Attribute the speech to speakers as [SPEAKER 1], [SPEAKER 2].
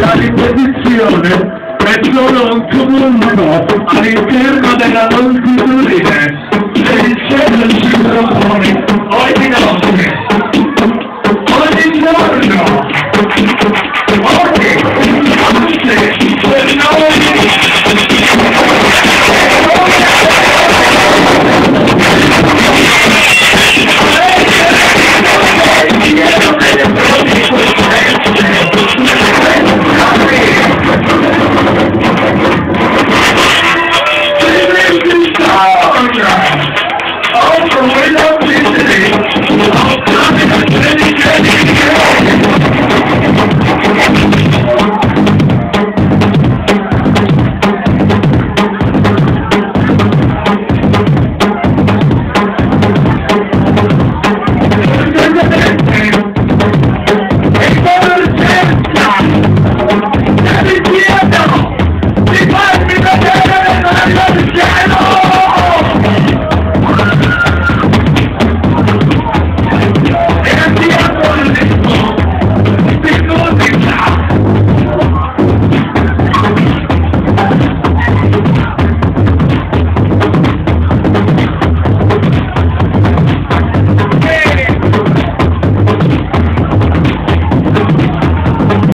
[SPEAKER 1] la ripetizione presso l'oncomunno all'interno della consigliere se il cielo ci propone ogni notte Bueno.